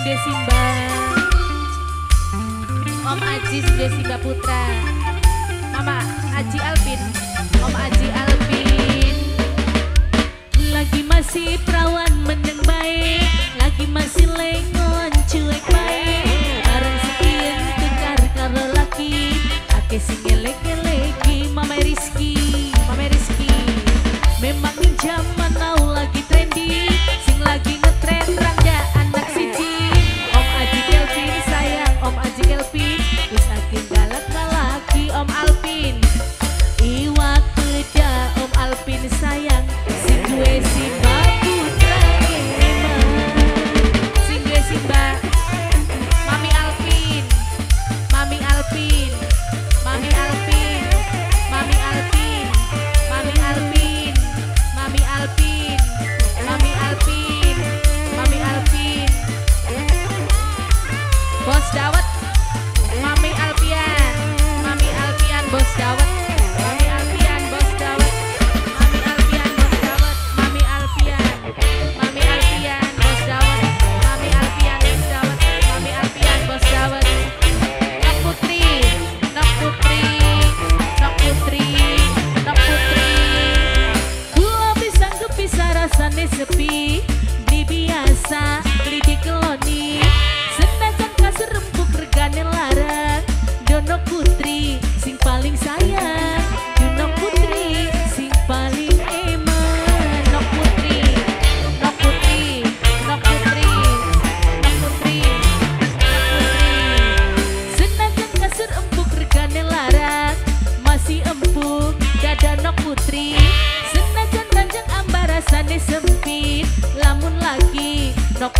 Desimba Om Ajis Desimba Putra. Mama Aji Alvin. Om Aji Alvin. Lagi masih perawan meneng baik Lagi masih lengon cuek baik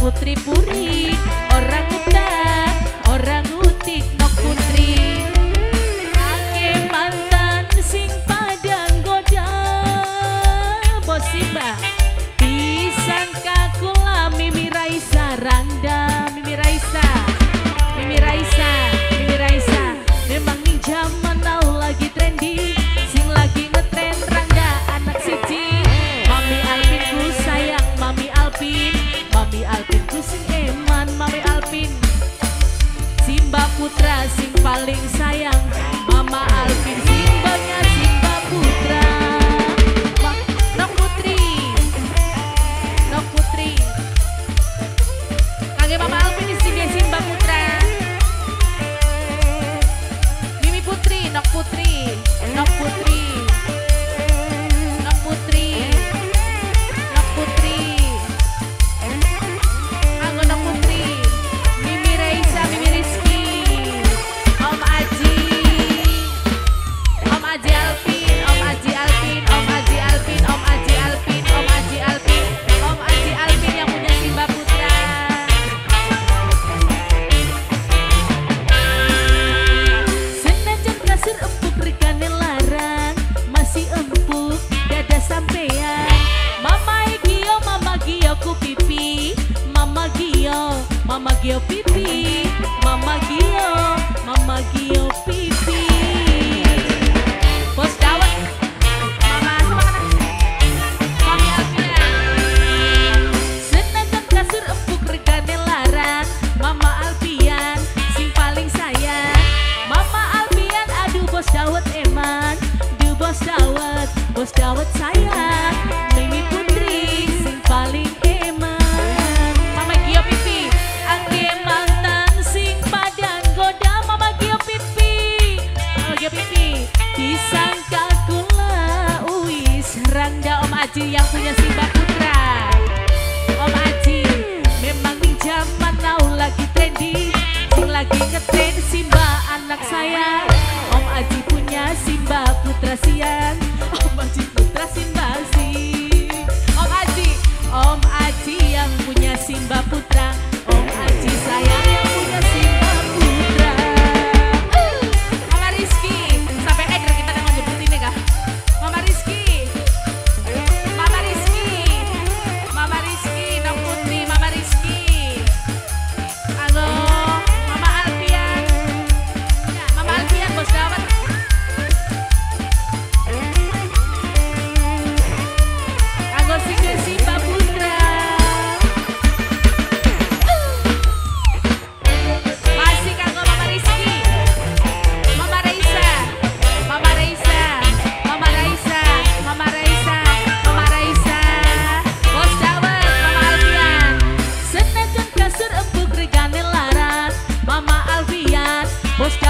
putri puri orang kuda orang utik no putri. Ake mantan sing padang goda bosibah pisang kakula mimi raisa putra sing paling sayang. adianta. gracias.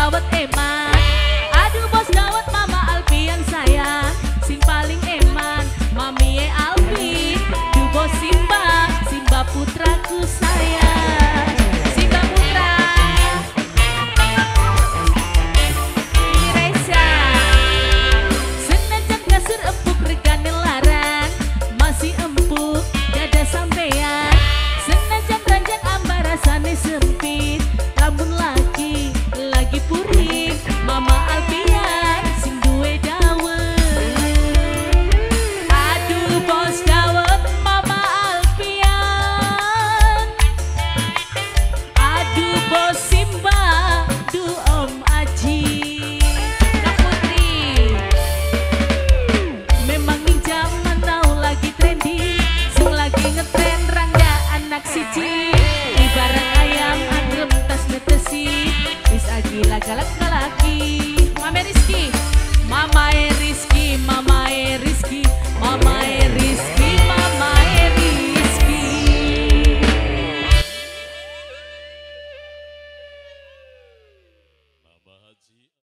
love with a.